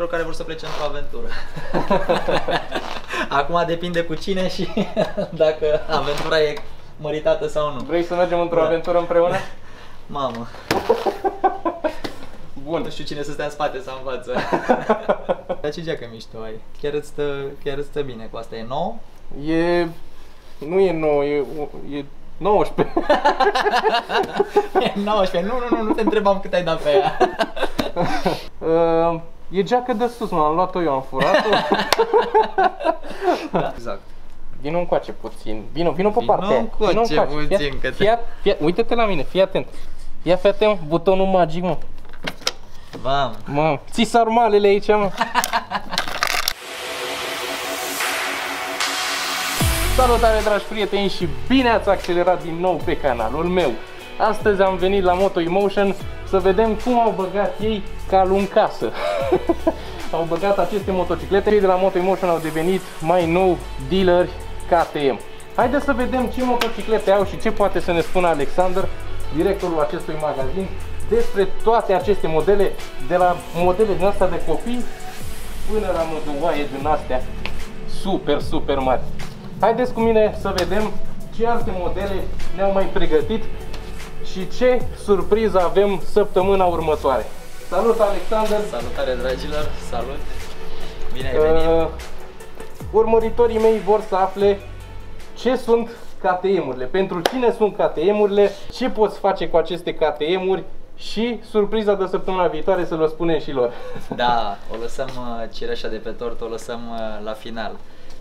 celor care vor să plece într-o aventură. Acum depinde cu cine și dacă aventura e măritată sau nu. Vrei să mergem într-o Da. aventură împreună? Mamă, Bun. nu știu cine să stea în spate sau în față. Dar ce geacă mișto ai? Chiar îți stă, chiar îți stă bine cu asta. E nou? E... Nu e 9, e, e 19. E 19. Nu, nu, nu, nu te întrebam cât ai dat pe ea. Uh, e geacă de sus, m-am luat-o eu, am furat-o. Exact. Vino încoace puțin. Vino, vino pe Vino partea aia. încoace Vino încoace. puțin, Fii, că te- fii, at- fii, at- uite-te la mine, fii atent. Ia fii atent, butonul magic, mă. Mamă. Mă, ții sarmalele aici, mă. Salutare dragi prieteni și bine ați accelerat din nou pe canalul meu. Astăzi am venit la Moto Emotion să vedem cum au băgat ei calul în casă. au băgat aceste motociclete. Cei de la Moto Emotion au devenit mai nou dealeri KTM. Haideți să vedem ce motociclete au și ce poate să ne spună Alexander, directorul acestui magazin, despre toate aceste modele, de la modele din astea de copii până la măduoaie din astea super, super mari. Haideți cu mine să vedem ce alte modele ne-au mai pregătit și ce surpriză avem săptămâna următoare. Salut Alexander! Salutare dragilor, salut. Bine ai venit. Uh, urmăritorii mei vor să afle ce sunt KTM-urile, pentru cine sunt KTM-urile, ce poți face cu aceste KTM-uri și surpriza de săptămâna viitoare să le spunem și lor. Da, o lăsăm uh, cireșa de pe tort, o lăsăm uh, la final.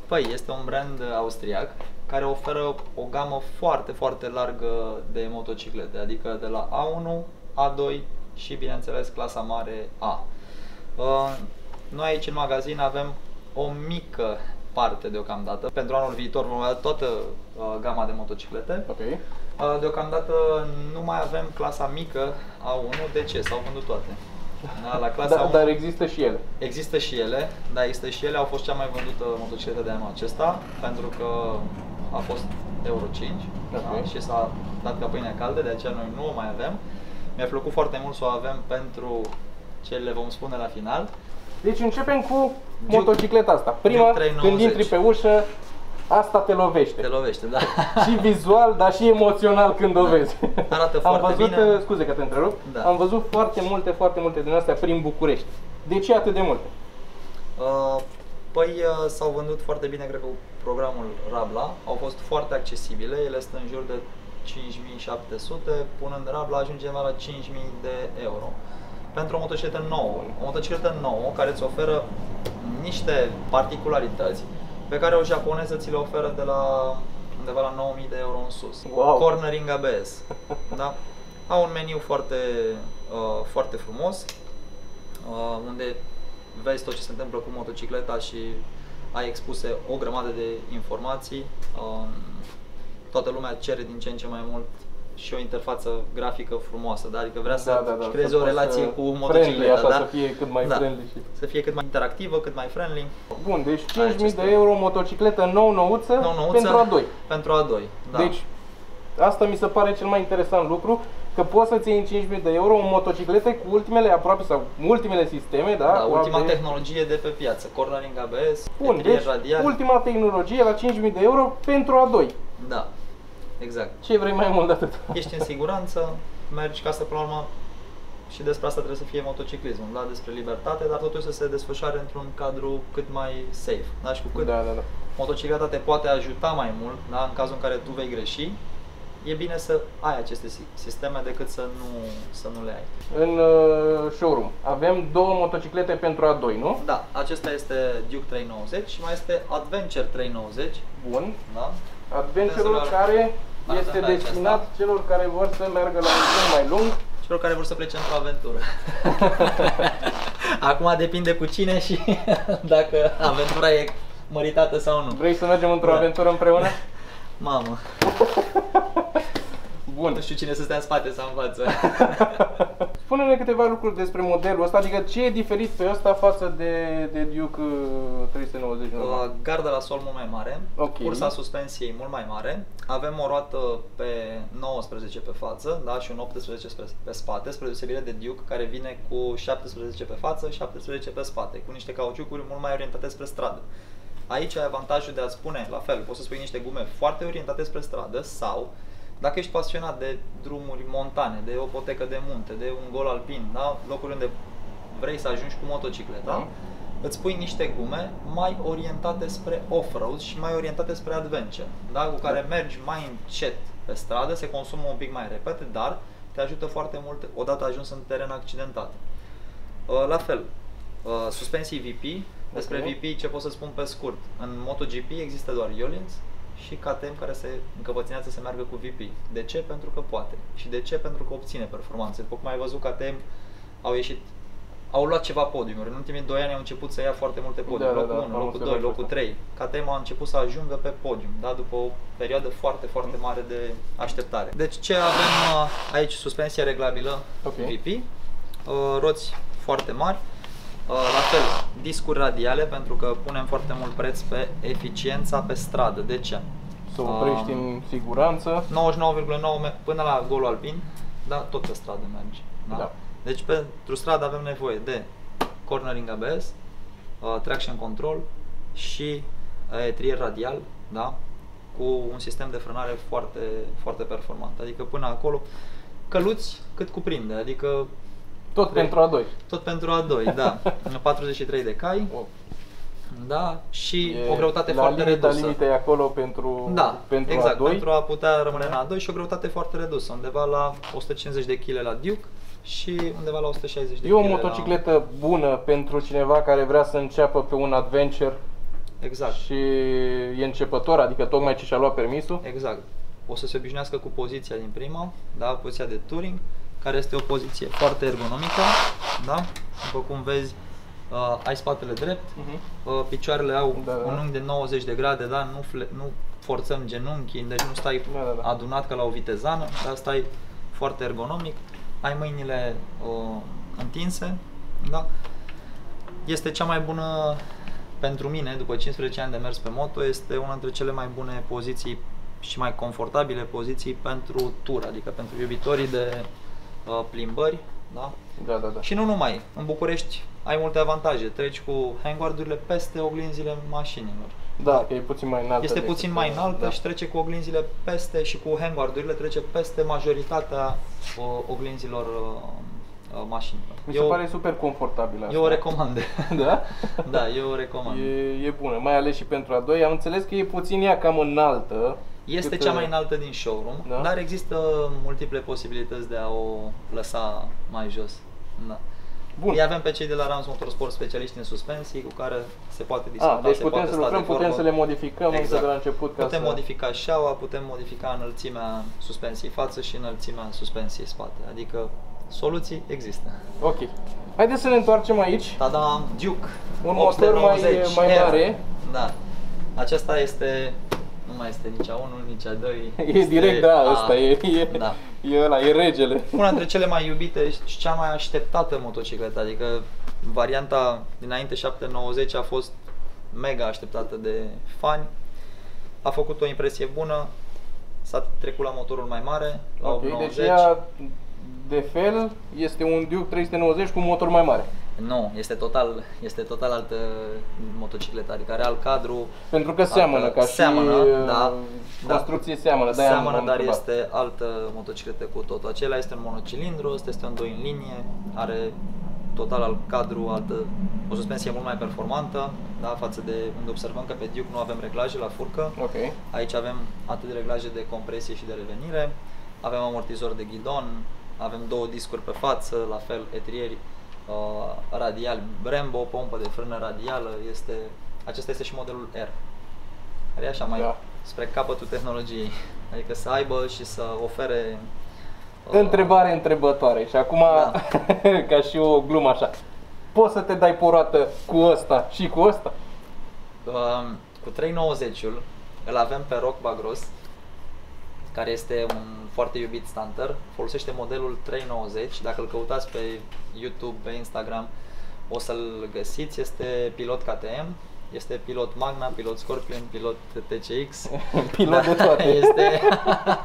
Păi, este un brand uh, austriac care oferă o gamă foarte, foarte largă de motociclete, adică de la A1, A2 și, bineînțeles, clasa mare A. Uh, Noi aici în magazin avem o mică parte deocamdată. Pentru anul viitor vom avea toată uh, gama de motociclete. Ok. Uh, Deocamdată nu mai avem clasa mică A1, de ce? S-au vândut toate. Da, la clasa Da, 1 dar există și ele. există și ele, da, există și ele, au fost cea mai vândută motocicletă de anul acesta, pentru că a fost Euro 5 da, Ok. și s-a dat ca pâinea caldă, de aceea noi nu o mai avem. Mi-a plăcut foarte mult să o avem pentru ce le vom spune la final. Deci începem cu Duke- motocicleta asta. Prima, Duke 390. când intri pe ușă, asta te lovește. Te lovește, da. și vizual, dar și emoțional când o vezi. Arată Am foarte văzut, bine. uh, scuze că te întrerup, Da. am văzut foarte multe, foarte multe din astea prin București. De ce atât de multe? Uh, Păi uh, s-au vândut foarte bine, cred că cu programul Rabla, au fost foarte accesibile, ele sunt în jur de 5700, punând Rabla ajungem la 5000 de euro. Pentru o motocicletă nouă, o motocicletă nouă care îți oferă niște particularități pe care o japoneză ți le oferă de la undeva la 9000 de euro în sus. Wow. Cornering ABS. Da? Au un meniu foarte, uh, foarte frumos, uh, unde vezi tot ce se întâmplă cu motocicleta și ai expuse o grămadă de informații. Um, toată lumea cere din ce în ce mai mult și o interfață grafică frumoasă, da? adică vrea să creeze să o poți relație să- cu friendly, motocicleta, așa, da? să fie cât mai da. friendly și... Să fie cât mai interactivă, cât mai friendly. Bun, deci 5.000 aceste- de euro motocicletă nou nouță, Nou nouță, pentru a doi. Pentru a doi, da. Deci, asta mi se pare cel mai interesant lucru, că poți să-ți iei în 5.000 de euro o motociclete cu ultimele aproape sau ultimele sisteme, da? da, cu ultima ABS. tehnologie de pe piață, cornering ABS, Bun, etrier deci radial. ultima tehnologie la 5.000 de euro pentru a doi. Da, exact. Ce vrei mai mult de atât? Ești în siguranță, mergi ca să până la urmă și despre asta trebuie să fie motociclismul, da? despre libertate, dar totuși să se desfășoare într-un cadru cât mai safe. Da? Și cu cât Da, da, da. motocicleta te poate ajuta mai mult, da? în cazul în care tu vei greși, e bine să ai aceste si- sisteme decât să nu, să nu le ai. În uh, showroom avem două motociclete pentru a doi, nu? Da, acesta este Duke 390 și mai este Adventure 390. Bun. Da? Adventure-ul Puteți să-l care arătăm este pe destinat acesta. celor care vor să meargă la un drum mai lung. Celor care vor să plece într-o aventură. Acum depinde cu cine și dacă aventura e măritată sau nu. Vrei să mergem într-o Da. aventură împreună? Mamă, Bun. nu știu cine să stea în spate sau în față. spune-ne câteva lucruri despre modelul ăsta, adică ce e diferit pe ăsta față de, de Duke uh, 390 normal? Uh, Garda la sol mult mai mare, Ok. cursa suspensiei mult mai mare, avem o roată pe 19 pe față da, și un 18 pe, pe spate, spre deosebire de Duke care vine cu 17 pe față, 17 pe spate, cu niște cauciucuri mult mai orientate spre stradă. Aici ai avantajul de a spune, la fel, poți să spui niște gume foarte orientate spre stradă sau dacă ești pasionat de drumuri montane, de o potecă de munte, de un gol alpin, da? locuri unde vrei să ajungi cu motocicleta, Da. îți pui niște gume mai orientate spre off-road și mai orientate spre adventure, da? cu care mergi mai încet pe stradă, se consumă un pic mai repede, dar te ajută foarte mult odată ajuns în teren accidentat. Uh, La fel, uh, suspensii VP, despre Ok. VP ce pot să spun pe scurt. În MotoGP există doar Iolins și KTM care se încăpățânează să meargă cu VP. De ce? Pentru că poate. Și de ce? Pentru că obține performanțe. După cum ai văzut, KTM au ieșit au luat ceva podiumuri. În ultimii 2 ani au început să ia foarte multe podiumuri. Da, da, locul da, 1, am locul observat 2, locul asta. 3. KTM a început să ajungă pe podium, da, după o perioadă foarte, foarte mare de așteptare. Deci ce avem uh, aici? Suspensie reglabilă Ok. VP, uh, roți foarte mari, Uh, La fel, discuri radiale pentru că punem foarte mult preț pe eficiența pe stradă. De ce? Să oprești Um, în siguranță. 99,9 me- până la golul alpin, da, tot pe stradă merge. Da? Da. Deci pentru stradă avem nevoie de cornering ABS, uh, traction control și uh, etrier radial, da? cu un sistem de frânare foarte, foarte performant. Adică până acolo căluți cât cuprinde, adică Tot Vrei. pentru a doi. tot pentru A2, da. 43 de cai, Oh. da, și E o greutate la foarte limita redusă. limita e acolo pentru, Da, pentru exact, A2. pentru a putea rămâne în A2 și o greutate foarte redusă, undeva la 150 de kg la Duke și undeva la 160 de E o kg motocicletă bună pentru cineva care vrea să înceapă pe un adventure La... Exact, și e începător, adică tocmai ce și-a luat permisul. exact. O să se obișnuiască cu poziția din prima, da, poziția de touring, care este o poziție foarte ergonomică, da? După cum vezi, uh, ai spatele drept, Mhm. uh, picioarele au Da, da. un unghi de 90 de grade, da? Nu, fle- nu forțăm genunchii, deci nu stai Da, da, da. adunat ca la o vitezană, dar stai foarte ergonomic, ai mâinile uh, întinse, da? Este cea mai bună pentru mine, după 15 ani de mers pe moto, este una dintre cele mai bune poziții și mai confortabile poziții pentru tur, adică pentru iubitorii de uh, plimbări, da? Da, da, da. Și nu numai, în București ai multe avantaje, treci cu hangguardurile peste oglinzile mașinilor. Da, că e puțin mai înaltă. Este decât- puțin mai înaltă da. și trece cu oglinzile peste și cu hangguardurile trece peste majoritatea uh, oglinzilor uh, uh, mașinilor. Mi se eu, pare super confortabil asta. eu o recomand. Da? da, eu o recomand. E, e bună, mai ales și pentru a doi. Am înțeles că e puțin ea cam înaltă. Este cât, cea mai uh, înaltă din showroom, Da? dar există multiple posibilități de a o lăsa mai jos. Da. Bun. Îi avem pe cei de la Rams Motorsport specialiști în suspensii cu care se poate discuta, A, deci se putem poate să sta lucrăm, de putem vorbă. să le modificăm încă de la început ca putem să... modifica șaua, putem modifica înălțimea suspensiei față și înălțimea suspensiei spate. Adică soluții există. Ok. Haideți să ne întoarcem aici. Tada, Duke. Un motor mai- 890 mai R. mare. Da. Acesta este nu mai este nici a 1, nici a 2. E direct, da, ăsta e, e, Da. e ăla, e regele. Una dintre cele mai iubite și cea mai așteptată motocicletă, adică varianta dinainte 790 a fost mega așteptată de fani. A făcut o impresie bună, s-a trecut la motorul mai mare, la Ok, 890. deci ea, de fel, este un Duke 390 cu un motor mai mare. Nu, este total, este total altă motocicletă, adică are alt cadru. Pentru că seamănă, altă- ca și seamănă, uh, da, construcție seamănă, de-aia am- seamănă, am dar întrebat. este altă motocicletă cu totul. Acela este un monocilindru, ăsta este un 2 în linie, are total alt cadru, altă, o suspensie mult mai performantă, da, față de unde observăm că pe Duke nu avem reglaje la furcă. Ok. Aici avem atât de reglaje de compresie și de revenire, avem amortizor de ghidon, avem două discuri pe față, la fel etrieri uh, radial Brembo, pompă de frână radială, este, acesta este și modelul R. Care e așa mai Da. spre capătul tehnologiei, adică să aibă și să ofere uh, Întrebare întrebătoare și acum, Da. ca și o glumă așa, poți să te dai pe o roată cu ăsta și cu ăsta? Um, cu 390-ul îl avem pe Rock Bagros care este un foarte iubit stunter, folosește modelul 390. Dacă îl căutați pe YouTube, pe Instagram, o să-l găsiți. Este pilot KTM, este pilot Magna, pilot Scorpion, pilot TCX. Pilot de toate. Este,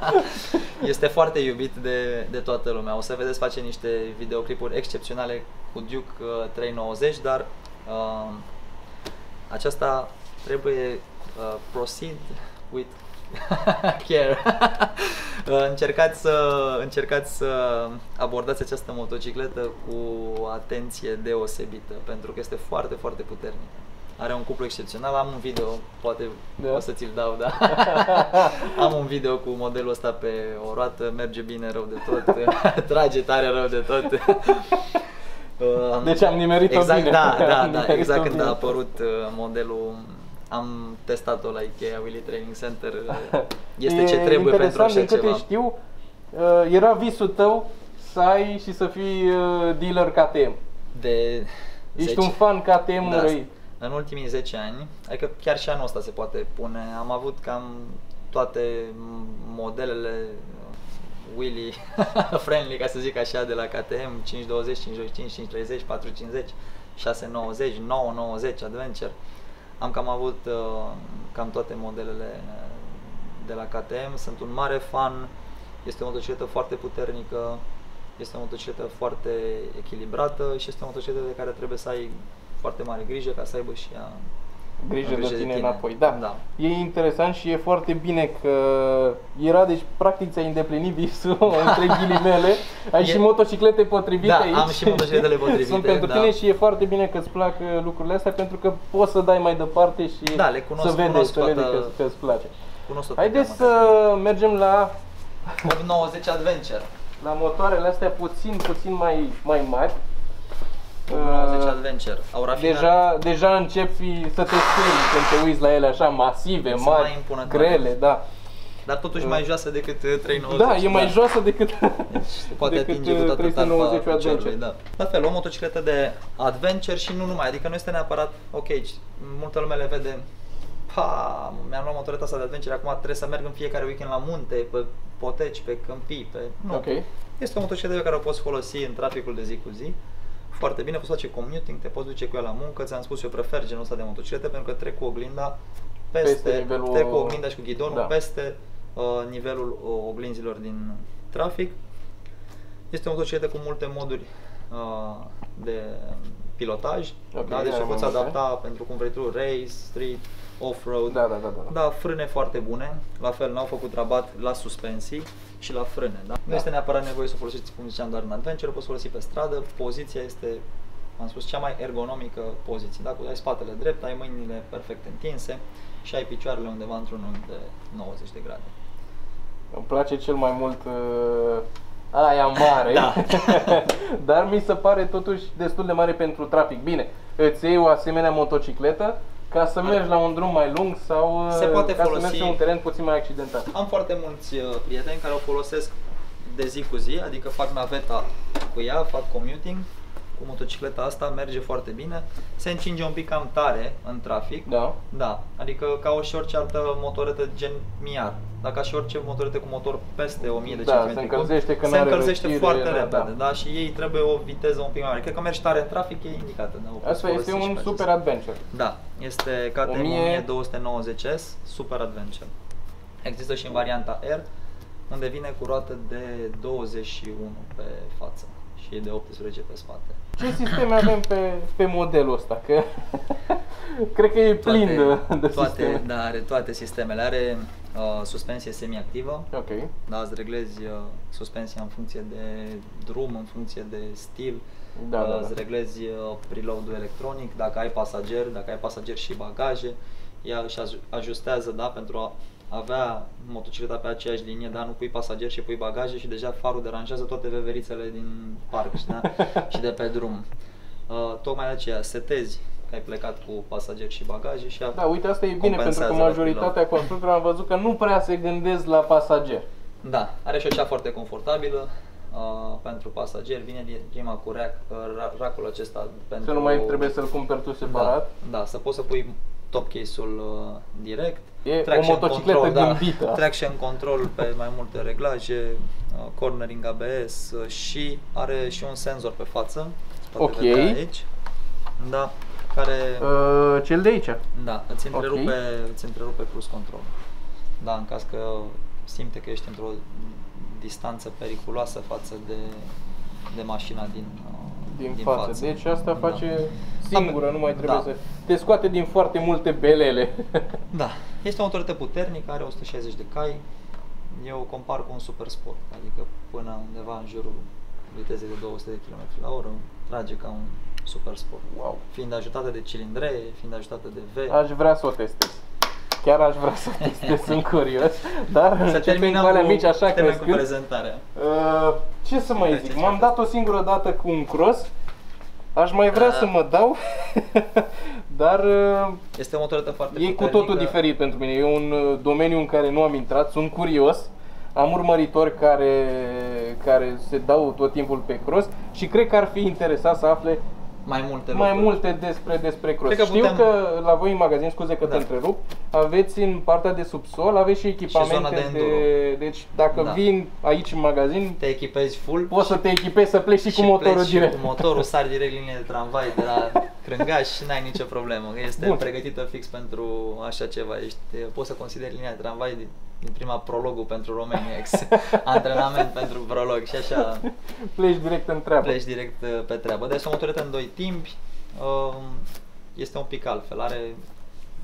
este foarte iubit de, de toată lumea. O să vedeți face niște videoclipuri excepționale cu Duke uh, 390, dar uh, aceasta trebuie uh, proceed with care. Uh, încercați, să, încercați să abordați această motocicletă cu atenție deosebită, pentru că este foarte, foarte puternică. Are un cuplu excepțional, am un video, poate Da. o să ți-l dau, da. am un video cu modelul ăsta pe o roată, merge bine rău de tot, trage tare rău de tot. Uh, Deci am nimerit-o exact, bine. Da, da, Am da, nimerit-o exact când bine. a apărut uh, modelul, am testat-o la Ikea Willy Training Center. uh, Este E ce trebuie pentru interesant, așa din câte ceva. știu, uh, era visul tău să ai și să fii uh, dealer KTM. De Ești 10 un fan KTM Da, răi. în ultimii 10 ani, adică chiar și anul ăsta se poate pune, am avut cam toate m- modelele uh, Willy friendly, ca să zic așa, de la KTM, 520, 525, 530, 450, 690, 990 Adventure. Am cam avut uh, cam toate modelele uh, de la KTM, sunt un mare fan, este o motocicletă foarte puternică, este o motocicletă foarte echilibrată și este o motocicletă de care trebuie să ai foarte mare grijă ca să aibă și ea Grijă, grijă de de tine, tine. înapoi. Da. Da. E interesant și e foarte bine că era, deci practic ți-ai îndeplinit visul, între ghilimele. Ai E- și motociclete potrivite Da, aici. am și motocicletele potrivite, Sunt pentru da. tine și e foarte bine că îți plac uh, lucrurile astea pentru că poți să dai mai departe și Da, le cunosc- să vede, cunosc să vede toată- că, că îți place. Cunosc tot Haideți programul să mergem la, ăsta. 890 Adventure. la motoarele astea puțin, puțin mai, mai mari. 890 Uh, Adventure. Au rafinat Deja, deja începi să te speri când te uiți la ele așa masive, Sunt mari, mai impunătoare. grele, da. dar totuși mai joasă decât uh, 390. Da, e mai joasă decât... Deci se poate decât, atinge cu uh, toată 390 talpa Adventure. piciorului, da. La fel, o motocicletă de adventure și nu numai, adică nu este neapărat, ok, multă lume le vede, pa, mi-am luat motoreta asta de adventure, acum trebuie să merg în fiecare weekend la munte, pe poteci, pe câmpii, pe... Nu. Ok. Este o motocicletă pe care o poți folosi în traficul de zi cu zi. Foarte bine, poți face commuting, te poți duce cu ea la muncă, ți-am spus, eu prefer genul ăsta de motociclete pentru că trec cu oglinda peste, Peste nivelul- trec cu oglinda și cu ghidonul Da. peste uh, nivelul uh, oglinzilor din trafic. Este o motocicletă cu multe moduri uh, de pilotaj, Ok, da? deci are o poți mai multe. adapta pentru cum vrei tu, race, street, off-road. Da, da, da, da. Da, frâne foarte bune, la fel n-au făcut rabat la suspensii și la frâne, da? Nu Da. este neapărat nevoie să o folosești, cum ziceam, doar în adventure, o poți folosi pe stradă, poziția este, am spus, cea mai ergonomică poziție, da? Cu ai spatele drept, ai mâinile perfect întinse și ai picioarele undeva într-un unghi de 90 de grade. Îmi place cel mai mult uh, aia mare, Da. dar mi se pare totuși destul de mare pentru trafic. Bine, îți iei o asemenea motocicletă ca să mergi la un drum mai lung sau uh, Se poate ca folosi- să mergi pe un teren puțin mai accidentat. Am foarte mulți uh, prieteni care o folosesc de zi cu zi, adică fac naveta cu ea, fac commuting cu motocicleta asta, merge foarte bine, se încinge un pic cam tare în trafic, Da. Da, adică ca o și orice altă motoretă gen Miar. Dacă și orice motoretă cu motor peste 1000 de Da, cm se încălzește când se are încălzește răcire, foarte da, repede, da. da. și ei trebuie o viteză un pic mai mare. Cred că mergi tare în trafic, e indicată. Da, o poți Asta este folosi și un pe super acesta. adventure. Da, este KTM 1000 1290S Super Adventure. Există și în varianta R, unde vine cu roată de 21 pe față și de 18 pe spate. Ce sisteme avem pe, pe modelul ăsta? Că cred că e plin de, de toate, sisteme. Da, are toate sistemele. Are uh, suspensie semiactivă, Ok. Da, îți reglezi uh, suspensia în funcție de drum, în funcție de stil, Da, uh, da, îți da. reglezi uh, preload-ul electronic, dacă ai pasager, dacă ai pasager și bagaje, ea își aj- ajustează, da, pentru a avea motocicleta pe aceeași linie, da, nu pui pasager și pui bagaje și deja farul deranjează toate veverițele din parc și, da, și de pe drum. Uh, tocmai de aceea setezi că ai plecat cu pasager și bagaje și ea Da, uite, asta e bine pentru că compensează la majoritatea constructorilor am văzut că nu prea se gândesc la pasager. Da, are și o cea foarte confortabilă uh, pentru pasageri. Vine din prima cu rack, uh, ra- rack-ul acesta pentru... Să nu mai trebuie să-l cumperi tu separat. Da, da, să poți să pui top case-ul uh, direct. E o motocicletă control, da, gândită. traction control pe mai multe reglaje, uh, cornering ABS uh, și are și un senzor pe față. se poate Ok. vedea aici. Da, care Uh, cel de aici. da, îți întrerupe, Ok. îți întrerupe cruise control. Da, în caz că simte că ești într-o distanță periculoasă față de, de mașina din, uh, Din, față. Deci asta Da. face singură, nu mai trebuie Da. să... Te scoate din foarte multe belele. Da, este o motorită puternică, are 160 de cai. Eu o compar cu un super sport, adică până undeva în jurul vitezei de 200 de km la oră, trage ca un super sport. Wow. Fiind ajutată de cilindree, fiind ajutată de V. Aș vrea să o testez. Chiar aș vrea să o testez, sunt curios. Dar Să începem terminăm cu alea cu, mici așa terminăm cu crescând. prezentarea. Uh, ce să mai Hai, zic? ce M-am dat o singură dată cu un cross. Aș mai vrea Da. să mă dau, dar uh, Este o motorită foarte e cu puternică. totul diferit pentru mine. E un uh, domeniu în care nu am intrat, sunt curios. Am urmăritori care, care se dau tot timpul pe cross și cred că ar fi interesat să afle Mai multe mai lucruri. multe despre, despre cross. Cred că Știu putem- că la voi în magazin, scuze că te Da. întrerup, aveți în partea de subsol, aveți și echipamente zona de enduro. Deci dacă Da. vin aici în magazin, Te echipezi full poți să te echipezi să pleci și, cu și motorul pleci direct. Și cu motorul sari direct linie de tramvai de la Crângaș și n-ai nicio problemă. Este Bun. pregătită fix pentru așa ceva. Ești, poți să consideri linia de tramvai din, din prima prologul pentru Romania X. Antrenament pentru prolog și așa Pleci direct în treabă. pleci direct uh, pe treabă. Deci o motorită în doi timpi. um, Este un pic altfel. Are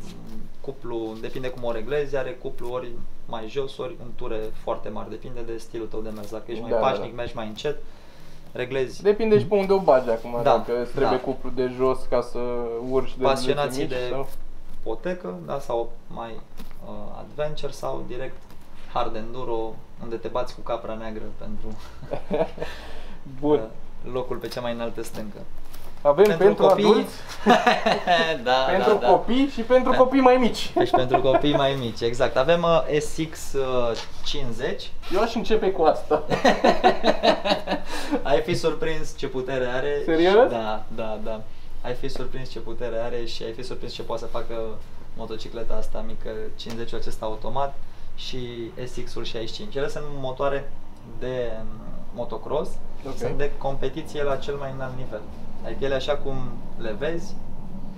mm, cuplu, depinde cum o reglezi, are cuplu ori mai jos, ori în ture foarte mari. Depinde de stilul tău de mers. Dacă ești mai Da, da, pașnic, da. mergi mai încet. Reglezi Depinde și pe unde o bagi acum, Da, dacă îți trebuie da. cuplu de jos ca să urci de pasionații mici de sau... potecă, da, sau mai uh, adventure sau direct hard enduro, unde te bați cu capra neagră pentru Bun. uh, locul pe cea mai înaltă stâncă. Avem pentru, pentru copii, adulți, da, pentru da, da. copii și pentru copii mai mici. Deci pentru copii mai mici, exact. Avem uh, SX uh, 50. Eu aș începe cu asta. Ai fi surprins ce putere are. Serios? Și- Da, da, da. Ai fi surprins ce putere are și ai fi surprins ce poate să facă motocicleta asta mică, 50-ul acesta automat și SX-ul 65. Ele sunt motoare de um, motocross, Ok. sunt de competiție la cel mai înalt nivel. Adică ele așa cum le vezi,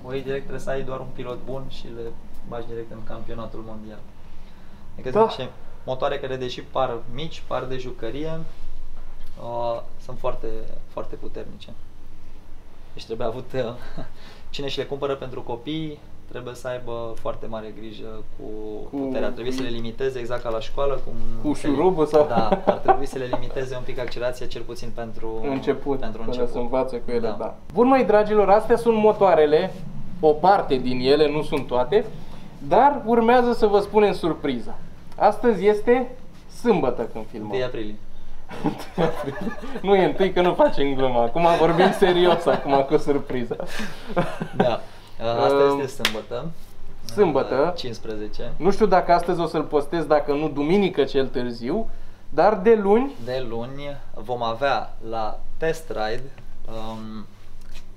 o iei direct trebuie să ai doar un pilot bun și le bagi direct în campionatul mondial. Adică Da. sunt niște motoare care deși par mici, par de jucărie, uh, sunt foarte, foarte puternice. Deci trebuie avut, uh, cine și le cumpără pentru copii, trebuie să aibă foarte mare grijă cu, Cu- puterea. Trebuie să le limiteze exact ca la școală. Cum Cu se- șurubul sau- Da, ar trebui să le limiteze un pic accelerația, cel puțin pentru început, Pentru până început. să învațe cu ele, da. Da. Bun, mai dragilor, astea sunt motoarele, o parte din ele, nu sunt toate, dar urmează să vă spunem surpriza. Astăzi este sâmbătă când filmăm. 1 aprilie. nu e întâi că nu facem glumă, acum vorbim serios acum cu surpriza. Da. Uh, Asta Um, este sâmbătă. sâmbătă. Uh, 15. Nu știu dacă astăzi o să-l postez, dacă nu duminică cel târziu, dar de luni De luni vom avea la test ride um,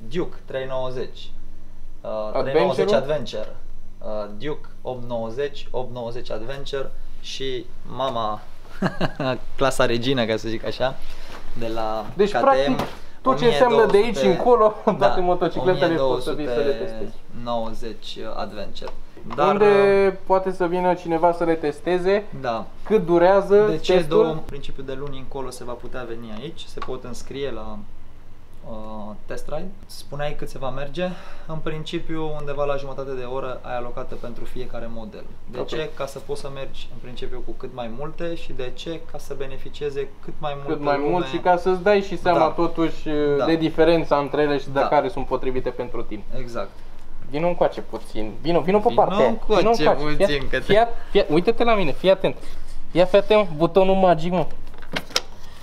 Duke 390. Uh, 390 Adventure-ul? Adventure. Uh, Duke 890, 890 Adventure și mama clasa regină, ca să zic așa, de la Deci, KTM. practic, tot ce înseamnă de aici 1200 încolo, toate motocicletele poți să vii să le 1290 testezi. Adventure. Dar, Unde poate să vină cineva să le testeze, Da. cât durează De ce testul. două? În principiu de luni încolo se va putea veni aici, se pot înscrie la uh, test ride. Spuneai cât se va merge. În principiu undeva la jumătate de oră ai alocată pentru fiecare model. De Ok. ce? Ca să poți să mergi în principiu cu cât mai multe și de ce? Ca să beneficieze cât mai mult cât mai mult și ca să-ți dai și seama Da. totuși Da. de diferența între ele și de Da. care sunt potrivite pentru tine. Exact. Vino încoace puțin. Vino, vino pe Vino partea. aia. încoace Vino încoace. puțin, Fii- că te- fii, fii, uite-te la mine, fii atent. Ia fii atent, butonul magic, mă.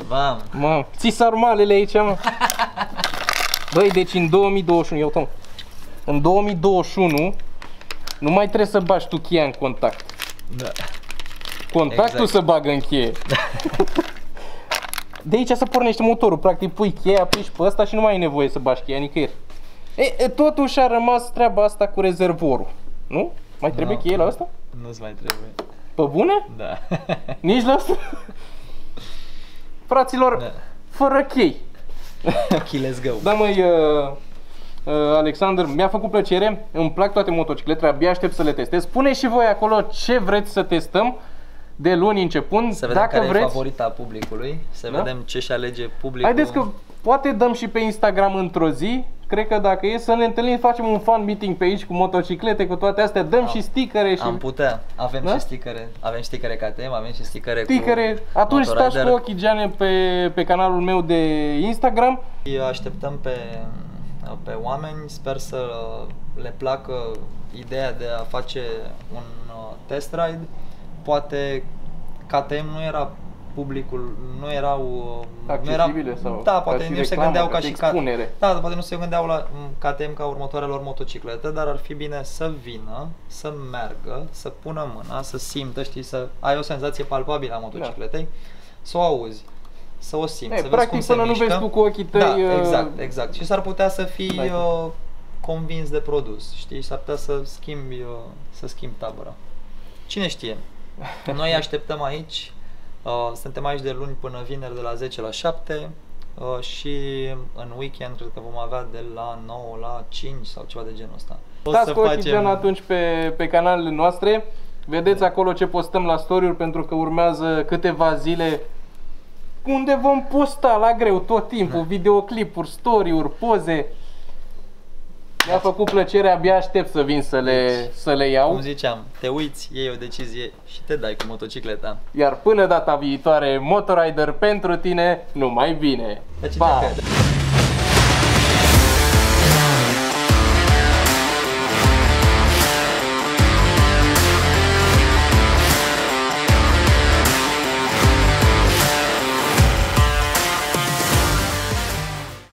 Vam. Mă, ți sarmalele aici, mă. Băi, deci în 2021, eu tom. În 2021 nu mai trebuie să bagi tu cheia în contact. Da. Contactul Exact. să bagă în cheie. De aici să pornește motorul, practic pui cheia, aplici pe ăsta și nu mai ai nevoie să bagi cheia nicăieri. E, e, totuși a rămas treaba asta cu rezervorul. Nu? Mai trebuie Nu. cheie la asta? Nu-ți mai trebuie. Pe bune? Da. Nici la asta? Fraților, Da. fără chei. Ok, let's go. Da, măi, uh, uh, Alexander, mi-a făcut plăcere, îmi plac toate motocicletele, abia aștept să le testez. Spune și voi acolo ce vreți să testăm de luni începând, Să vedem dacă care vreți. e favorita publicului, să Da? vedem ce și alege publicul. Haideți că poate dăm și pe Instagram într-o zi, cred că dacă e să ne întâlnim, facem un fan meeting pe aici cu motociclete, cu toate astea, dăm Am- și stickere și Am putea. Avem Da? și stickere. Avem stickere KTM, avem și stickere stickere. cu Atunci stați Motorider. cu ochii geane pe, pe canalul meu de Instagram. Îi Așteptăm pe, pe oameni, sper să le placă ideea de a face un uh, test ride. Poate KTM nu era publicul, nu erau nu era, Accesibile sau Da, ca poate și nu se reclamă, gândeau ca ca și și K- expunere. Da, poate nu se gândeau la mm, KTM ca următoarea lor motocicletă, dar ar fi bine să vină, să meargă, să pună mâna, să simtă, știi, să ai o senzație palpabilă a motocicletei, să o auzi, să o simți, E, să vezi practic, cum se până nu mișcă. vezi tu cu ochii tăi, Da, uh, exact, exact. Și s-ar putea să fii Dai tu. uh, convins de produs, știi? S-ar putea să schimbi, uh, să schimbi tabăra. Cine știe? Noi așteptăm aici, uh, suntem aici de luni până vineri de la 10 la 7 uh, și în weekend cred că vom avea de la 9 la 5 sau ceva de genul ăsta. O Stați să cu ochii facem- gen atunci pe, pe canalele noastre. Vedeți acolo ce postăm la story pentru că urmează câteva zile unde vom posta la greu tot timpul, videoclipuri, story-uri, poze. Mi-a făcut plăcere, abia aștept să vin să le, să le iau. Cum ziceam, te uiți, iei o decizie și te dai cu motocicleta. Iar până data viitoare, Motorider pentru tine, numai bine! Dar cine Pa! crede?